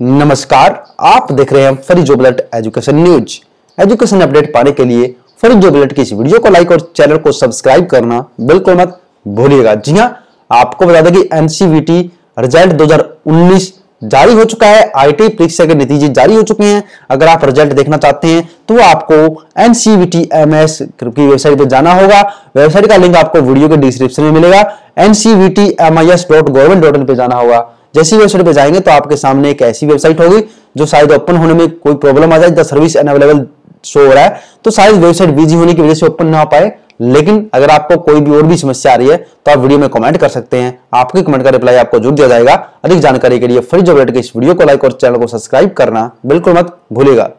नमस्कार, आप देख रहे हैं free job alert education news. Education update पाने के लिए फरी जोबलट की इस वीडियो को लाइक और चैनल को सब्सक्राइब करना बिल्कुल मत भूलिएगा। जी हाँ आपको बता दें कि एनसीवीटी रिज़ल्ट 2019 जारी हो चुका है। आईटी परीक्षा के नतीजे जारी हो चुके हैं। अगर आप रिज़ल्ट देखना चाहते हैं तो आपको एनसीवीटी एमएस की वेबसाइट पर जाना होगा। वेबसाइट का लिंक आपको वीडियो के डिस्क्रिप्शन में मिलेगा। NCVT M I S dot government dot in पे जाना होगा। जैसी वेबसाइट पे जाएँगे तो आपके सामने एक ऐसी वेबसाइट होगी जो शायद ओपन होने में कोई प्रॉब्लम आ जाए द सर्विस अनअवेलेबल शो हो रहा है तो शायद वेबसाइट बिज़ी होने की वजह से ओपन ना हो पाए। लेकिन अगर आपको कोई भी और भी समस्या आ रही है तो आप वीडियो में कमेंट कर सकते हैं। आपके कमेंट का रिप्लाई आपको ज़रूर दिया जाएगा। अधिक जानकारी के लिए फ्री जॉब के इस वीडियो को लाइक और चैनल को सब्सक्राइब करना बिल्कुल मत भूलिएगा।